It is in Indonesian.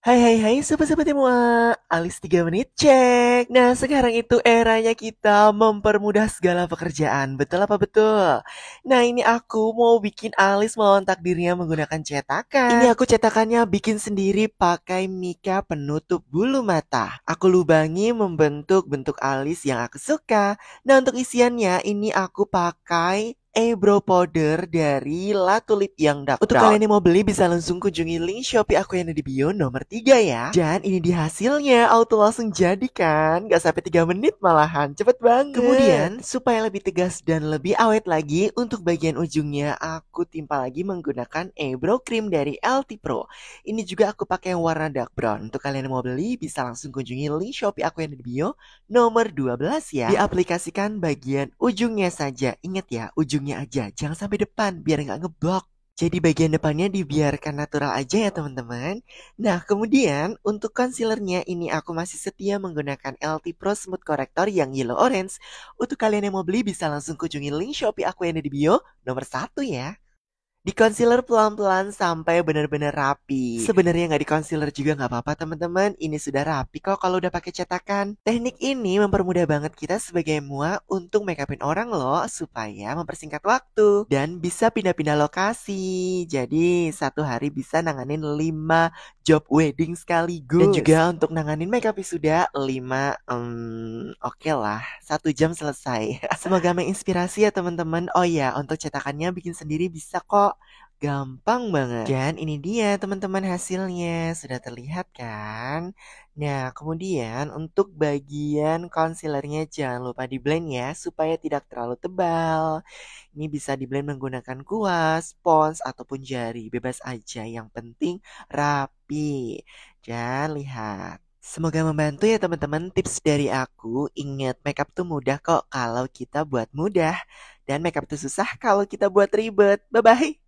Hai hai hai sobat-sobat semua. Alis 3 menit cek. Nah sekarang itu eranya kita mempermudah segala pekerjaan. Betul apa betul? Nah ini aku mau bikin alis melawan takdirnya menggunakan cetakan. Ini aku cetakannya bikin sendiri pakai mika penutup bulu mata. Aku lubangi membentuk bentuk alis yang aku suka. Nah untuk isiannya ini aku pakai eyebrow powder dari La Tulip yang dark Untuk kalian yang mau beli bisa langsung kunjungi link Shopee aku yang ada di bio nomor 3 ya. Dan ini di hasilnya auto langsung jadi kan? Gak sampai 3 menit malahan, cepet banget. Kemudian supaya lebih tegas dan lebih awet lagi untuk bagian ujungnya aku timpa lagi menggunakan eyebrow cream dari LT Pro. Ini juga aku pakai yang warna dark brown. Untuk kalian yang mau beli bisa langsung kunjungi link Shopee aku yang ada di bio nomor 12 ya. Diaplikasikan bagian ujungnya saja. Ingat ya, ujung ujungnya aja, jangan sampai depan biar nggak ngeblok. Jadi bagian depannya dibiarkan natural aja ya teman-teman. Nah kemudian untuk concealernya ini aku masih setia menggunakan LT Pro Smooth Corrector yang yellow orange. Untuk kalian yang mau beli bisa langsung kunjungi link Shopee aku yang ada di bio nomor satu ya. Di concealer pelan-pelan sampai benar-benar rapi. Sebenarnya nggak di concealer juga nggak apa-apa teman-teman. Ini sudah rapi kok kalau udah pakai cetakan. Teknik ini mempermudah banget kita sebagai mua untuk make upin orang loh supaya mempersingkat waktu dan bisa pindah-pindah lokasi. Jadi satu hari bisa nanganin 5 job wedding sekaligus. Dan juga untuk nanganin make up sudah 5 um, oke okay lah satu jam selesai. Semoga menginspirasi ya teman-teman. Oh ya untuk cetakannya bikin sendiri bisa kok Gampang banget. Dan ini dia teman-teman hasilnya. Sudah terlihat kan? Nah, kemudian untuk bagian concealernya jangan lupa di blend ya supaya tidak terlalu tebal. Ini bisa di blend menggunakan kuas, pons, ataupun jari. Bebas aja, yang penting rapi. Dan lihat. Semoga membantu ya teman-teman tips dari aku. Ingat makeup tuh mudah kok kalau kita buat mudah. Dan makeup tuh susah kalau kita buat ribet. Bye-bye.